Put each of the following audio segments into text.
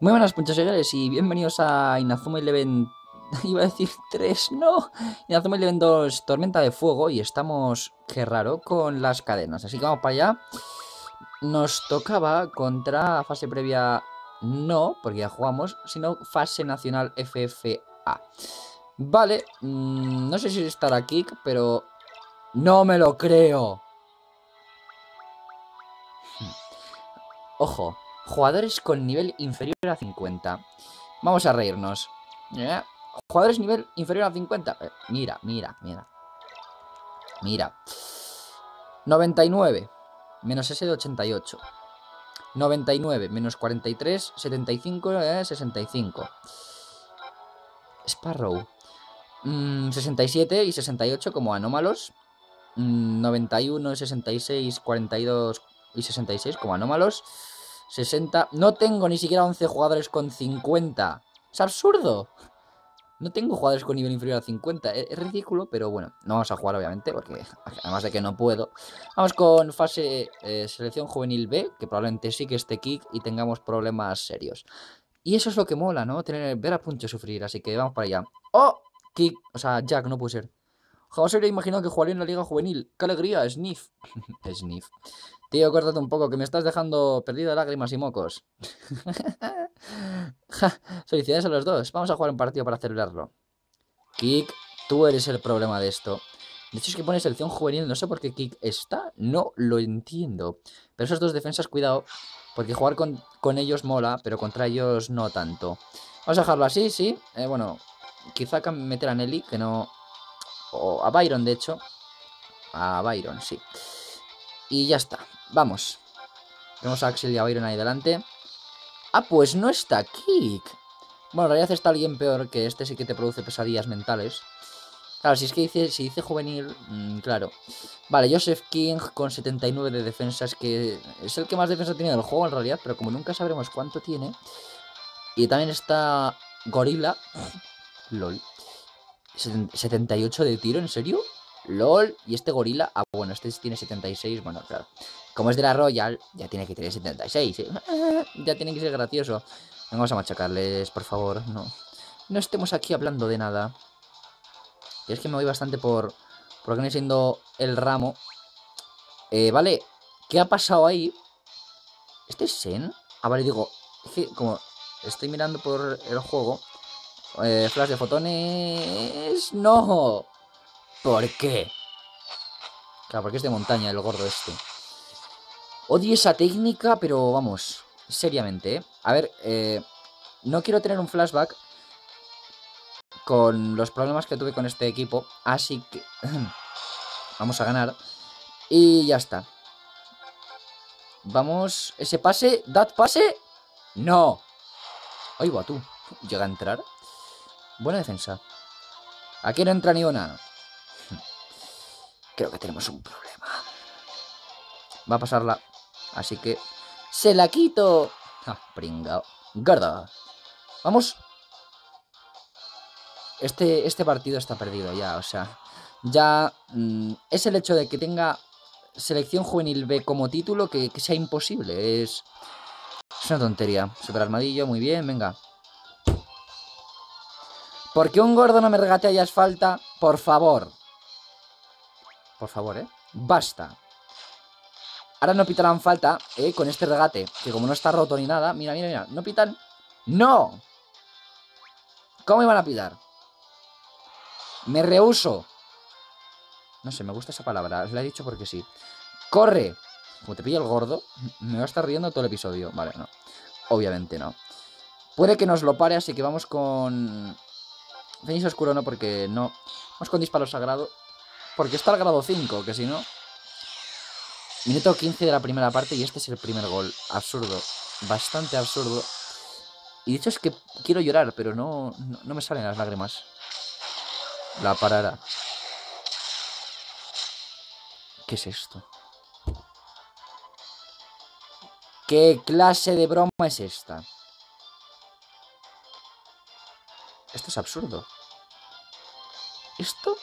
Muy buenas punchasegueres y bienvenidos a Inazuma Eleven... Iba a decir 3, no. Inazuma Eleven 2 Tormenta de Fuego y estamos, qué raro, con las cadenas. Así que vamos para allá. Nos tocaba contra fase previa, no, porque ya jugamos, sino fase nacional FFA. Vale, mmm, no sé si estará Kick, pero no me lo creo. Hmm. Ojo, Jugadores con nivel inferior a 50. Vamos a reírnos. ¿Eh? Jugadores nivel inferior a 50. Eh, mira, mira, mira. Mira. 99. Menos ese de 88. 99. Menos 43. 75. Eh, 65. Sparrow. Mm, 67 y 68 como anómalos. Mm, 91, 66, 42 y 66 como anómalos. 60. No tengo ni siquiera 11 jugadores con 50. Es absurdo. No tengo jugadores con nivel inferior a 50. Es, ridículo, pero bueno. No vamos a jugar, obviamente, porque además de que no puedo. Vamos con fase eh, selección juvenil B, que probablemente sí que esté kick y tengamos problemas serios. Y eso es lo que mola, ¿no? Tener, ver a Puncho sufrir, así que vamos para allá. ¡Oh! Kick, o sea, Jack, no puede ser. Jamás habría imaginado que jugaría en la liga juvenil. ¡Qué alegría! Sniff. Sniff. Tío, córtate un poco, que me estás dejando perdido lágrimas y mocos. felicidades a los dos. Vamos a jugar un partido para celebrarlo. Kik, tú eres el problema de esto. De hecho, es que pone selección juvenil. No sé por qué Kik está. No lo entiendo. Pero esos dos defensas, cuidado. Porque jugar con, con ellos mola, pero contra ellos no tanto. Vamos a dejarlo así, sí. Eh, bueno, quizá meter a Nelly, que no... O a Byron, de hecho. A Byron, sí. Y ya está. Vamos. Tenemos a Axel y a Byron ahí delante. Ah, pues no está Kick. Bueno, en realidad está alguien peor que este sí que te produce pesadillas mentales. Claro, si es que dice, si dice juvenil, mmm, claro. Vale, Joseph King con 79 de defensa, es que es el que más defensa tiene del juego en realidad, pero como nunca sabremos cuánto tiene. Y también está Gorilla. LOL. 78 de tiro, ¿en serio? LOL. Y este gorila. Ah, bueno, este tiene 76. Bueno, claro. Como es de la Royal, ya tiene que tener 76. ¿eh? ya tiene que ser gracioso. Vamos a machacarles, por favor. No. No estemos aquí hablando de nada. Y es que me voy bastante por. Por lo que siendo el ramo. Eh, vale. ¿Qué ha pasado ahí? ¿Este es Sen? Ah, vale, digo. Es que como estoy mirando por el juego. Eh, flash de fotones. ¡No! ¿Por qué? Claro, porque es de montaña el gordo este. Odio esa técnica, pero vamos, seriamente, ¿eh? A ver, eh, no quiero tener un flashback con los problemas que tuve con este equipo, así que vamos a ganar. Y ya está. Vamos, ese pase, ¿dad pase? No. Oigo tú. Llega a entrar. Buena defensa. Aquí no entra ni una. Creo que tenemos un problema. Va a pasarla. Así que... ¡Se la quito! Ah, pringao. Gordo. Vamos. Este, este partido está perdido ya, o sea... Ya mmm, es el hecho de que tenga selección juvenil B como título que, que sea imposible. Es, es una tontería. Super armadillo, muy bien, venga. Porque un gordo no me regatea y falta, por favor. Por favor, ¿eh? Basta. Ahora no pitarán falta, ¿eh? Con este regate. Que como no está roto ni nada. Mira, mira, mira. No pitan. ¡No! ¿Cómo iban a pitar? Me rehuso. No sé, me gusta esa palabra. Os la he dicho porque sí. ¡Corre! Como te pilla el gordo, me va a estar riendo todo el episodio. Vale, no. Obviamente no. Puede que nos lo pare, así que vamos con... Fenicio oscuro no, porque no. Vamos con disparo sagrado. Porque está al grado 5, que si no... Minuto 15 de la primera parte y este es el primer gol. Absurdo. Bastante absurdo. Y de hecho es que quiero llorar, pero no, no, me salen las lágrimas. La parará. ¿Qué es esto? ¿Qué clase de broma es esta? Esto es absurdo. Esto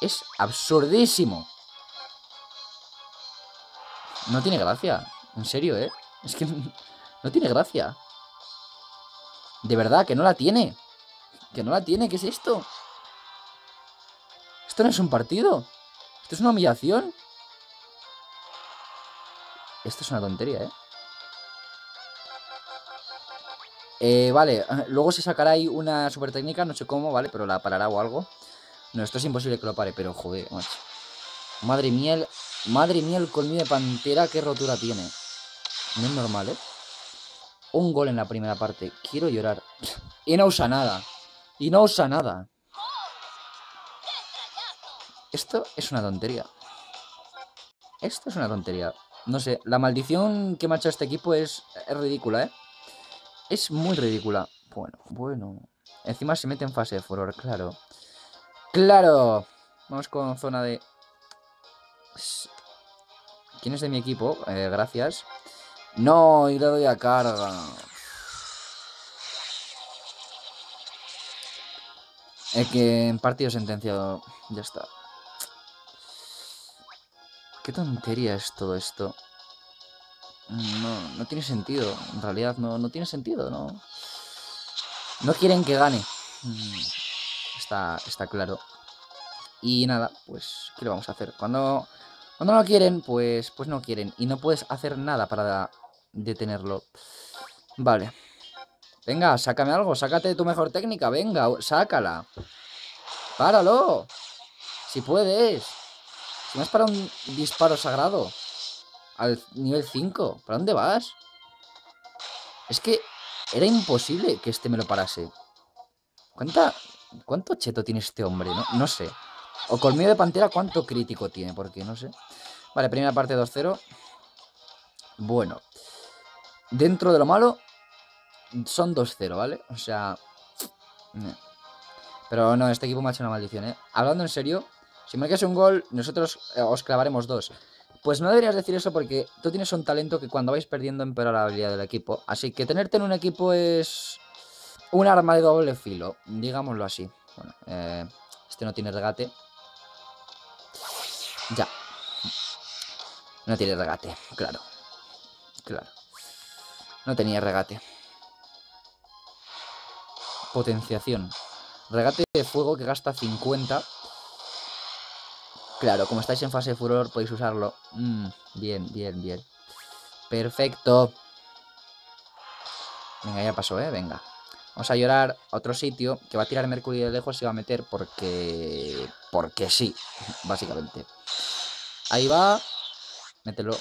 es absurdísimo. No tiene gracia. En serio, ¿eh? Es que no tiene gracia. De verdad, que no la tiene. Que no la tiene, ¿qué es esto? Esto no es un partido. Esto es una humillación. Esto es una tontería, ¿eh? Eh, vale, luego se sacará ahí una super técnica, no sé cómo, ¿vale? Pero la parará o algo. No, esto es imposible que lo pare, pero joder, macho. Madre mía, madre mía, el colmillo de pantera, qué rotura tiene. No es normal, ¿eh? Un gol en la primera parte. Quiero llorar. Y no usa nada. Y no usa nada. Esto es una tontería. Esto es una tontería. No sé, la maldición que me ha hecho este equipo es, es ridícula, ¿eh? Es muy ridícula. Bueno, bueno. Encima se mete en fase de furor, claro. ¡Claro! Vamos con zona de... ¿Quién es de mi equipo? Eh, gracias. No, y le doy a carga. Es que en partido sentenciado. Ya está. Qué tontería es todo esto. No, no tiene sentido. En realidad no, no tiene sentido, no. No quieren que gane. Mm, está, está claro. Y nada, pues, ¿qué le vamos a hacer? Cuando, cuando no quieren, pues, pues no quieren. Y no puedes hacer nada para detenerlo. Vale. Venga, sácame algo. Sácate tu mejor técnica. Venga, sácala. ¡Páralo! Si puedes. Si no es para un disparo sagrado. Al nivel 5. ¿Para dónde vas? Es que era imposible que este me lo parase. ¿Cuánta, ¿Cuánto cheto tiene este hombre? No, no sé. O colmillo de pantera, ¿cuánto crítico tiene? Porque no sé. Vale, primera parte 2-0. Bueno. Dentro de lo malo, son 2-0, ¿vale? O sea... Pero no, este equipo me ha hecho una maldición, ¿eh? Hablando en serio, si marcas un gol, nosotros eh, os clavaremos dos. Pues no deberías decir eso porque tú tienes un talento que cuando vais perdiendo empeora la habilidad del equipo. Así que tenerte en un equipo es un arma de doble filo, digámoslo así. Bueno, eh, este no tiene regate. Ya. No tiene regate, claro. Claro. No tenía regate. Potenciación. Regate de fuego que gasta 50. Claro, como estáis en fase de furor podéis usarlo. Mm, bien, bien, bien. Perfecto. Venga, ya pasó, ¿eh? Venga. Vamos a llorar a otro sitio que va a tirar Mercurio de lejos y va a meter porque... Porque sí, básicamente. Ahí va. Mételo.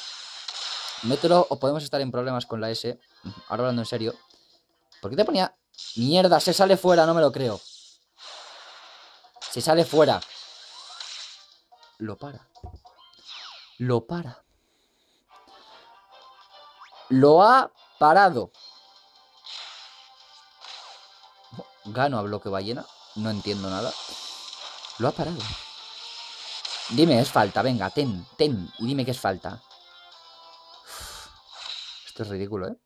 Mételo o podemos estar en problemas con la S. Ahora hablando en serio. ¿Por qué te ponía...? Mierda, se sale fuera, no me lo creo. Se sale fuera. Lo para. Lo para. Lo ha parado. Gano a bloque ballena. No entiendo nada. Lo ha parado. Dime, es falta. Venga, ten, ten. Y dime que es falta. Esto es ridículo, ¿eh?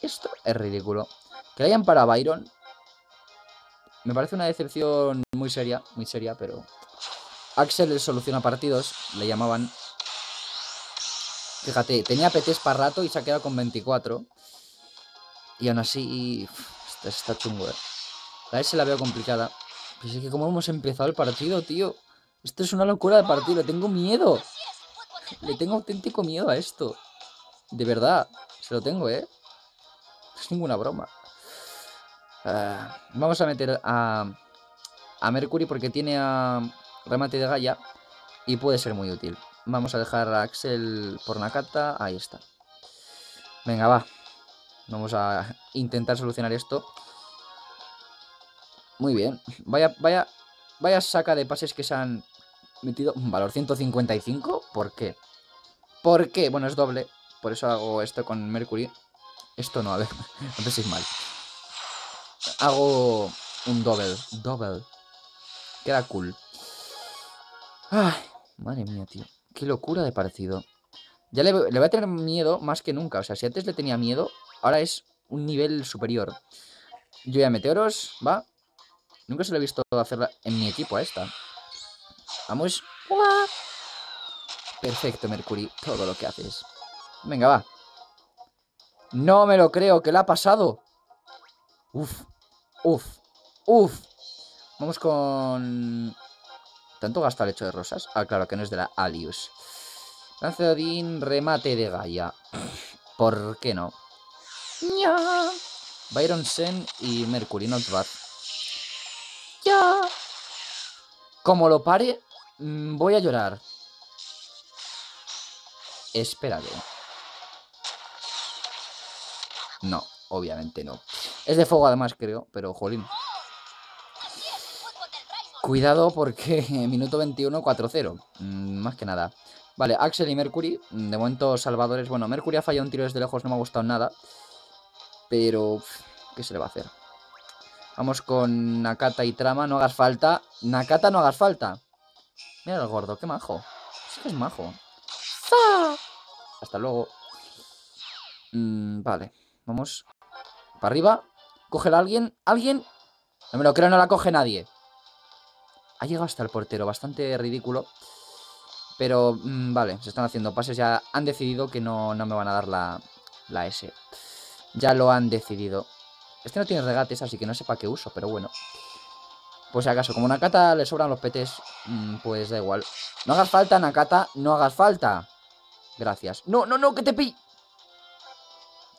Esto es ridículo. Que le hayan parado a Byron. Me parece una decepción muy seria. Muy seria, pero... Axel le soluciona partidos. Le llamaban... Fíjate, tenía PTs para rato y se ha quedado con 24. Y aún así... Está, está chungo, ¿eh? La S la veo complicada. Pues es que como hemos empezado el partido, tío. Esto es una locura de partido. Tengo miedo. Le tengo auténtico miedo a esto. De verdad. Se lo tengo, ¿eh? No es ninguna broma. Ah, vamos a meter a, a Mercury porque tiene a remate de Gaia. Y puede ser muy útil. Vamos a dejar a Axel por Nakata. Ahí está. Venga, va. Vamos a intentar solucionar esto. Muy bien. Vaya, vaya, vaya saca de pases que se han metido. Un valor 155. ¿Por qué? ¿Por qué? Bueno, es doble. Por eso hago esto con Mercury. Esto no, a ver. no penséis mal. Hago un doble. Doble. Queda cool. Ay, madre mía, tío. Qué locura de parecido. Ya le, le voy a tener miedo más que nunca. O sea, si antes le tenía miedo, ahora es un nivel superior. Yo ya meteoros, va. Nunca se lo he visto hacerla en mi equipo a esta. Vamos. Perfecto, Mercury. Todo lo que haces. Venga, va. No me lo creo. ¿Qué le ha pasado? Uf, uf, uf. Vamos con... ¿Tanto gasta el hecho de rosas? Ah, claro, que no es de la Alius. Lance de Odín, remate de Gaia. ¿Por qué no? Ya. Byron Sen y Mercury, not bad. Ya. Como lo pare, mm, voy a llorar. Espérate. No, obviamente no. Es de fuego además, creo, pero jolín. Cuidado porque minuto 21, 4-0. Mm, más que nada. Vale, Axel y Mercury. Mm, de momento salvadores. Bueno, Mercury ha fallado un tiro desde lejos, no me ha gustado nada. Pero... ¿Qué se le va a hacer? Vamos con Nakata y Trama. No hagas falta. Nakata, no hagas falta. Mira el gordo, qué majo. Sí que es majo. Hasta luego. Mm, vale, vamos. Para arriba. Cógela alguien. ¿Alguien? No me lo creo, no la coge nadie. Ha llegado hasta el portero, bastante ridículo. Pero, mm, vale, se están haciendo pases. Ya han decidido que no, no me van a dar la, la S. Ya lo han decidido. Este no tiene regates, así que no sé para qué uso, pero bueno. Pues si acaso, como Nakata le sobran los petes, mm, pues da igual. No hagas falta, Nakata, no hagas falta. Gracias. No, no, no, que te pillo.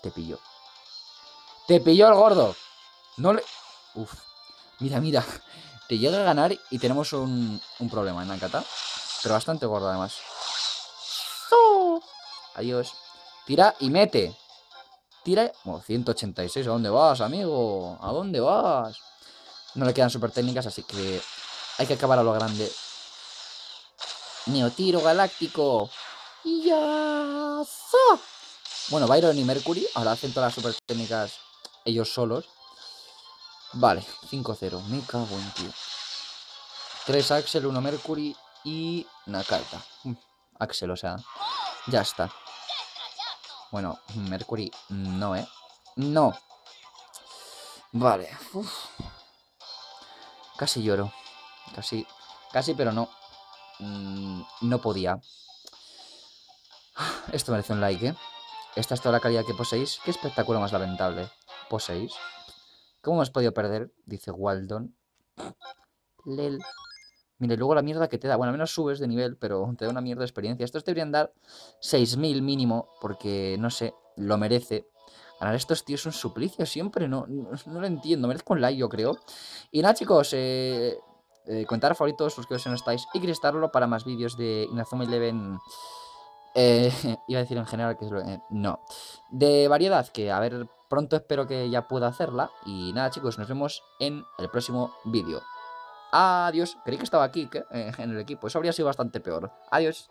Te pillo. Te pilló el gordo. No le... Uf. Mira, mira. Te llega a ganar y tenemos un, un problema en Nakata. Pero bastante gordo además. Adiós. Tira y mete. Tira. Bueno, 186. ¿A dónde vas, amigo? ¿A dónde vas? No le quedan super técnicas, así que hay que acabar a lo grande. Neotiro galáctico. Ya. Bueno, Byron y Mercury ahora hacen todas las super técnicas ellos solos. Vale, 5-0. Me cago en tío. 3 Axel, 1 Mercury y Nakata. Mm, Axel, o sea, ya está. Bueno, Mercury, no, ¿eh? No. Vale. Casi lloro. Casi, casi, pero no. Mm, no podía. Esto merece un like, ¿eh? Esta es toda la calidad que poseéis. Qué espectáculo más lamentable. Poseéis. ¿Cómo hemos podido perder? Dice Waldon. Lel. Mire, luego la mierda que te da. Bueno, al menos subes de nivel, pero te da una mierda de experiencia. Estos deberían dar 6.000 mínimo, porque, no sé, lo merece. Ganar estos tíos es un suplicio siempre, no, no, lo entiendo. Merezco un like, yo creo. Y nada, chicos, eh, eh, favoritos, suscribiros si no estáis. Y cristarlo para más vídeos de Inazuma Eleven. Eh, iba a decir en general que es lo, eh, no. De variedad, que a ver, pronto espero que ya pueda hacerla. Y nada, chicos, nos vemos en el próximo vídeo. Adiós. Creí que estaba aquí, en el equipo. Eso habría sido bastante peor. Adiós.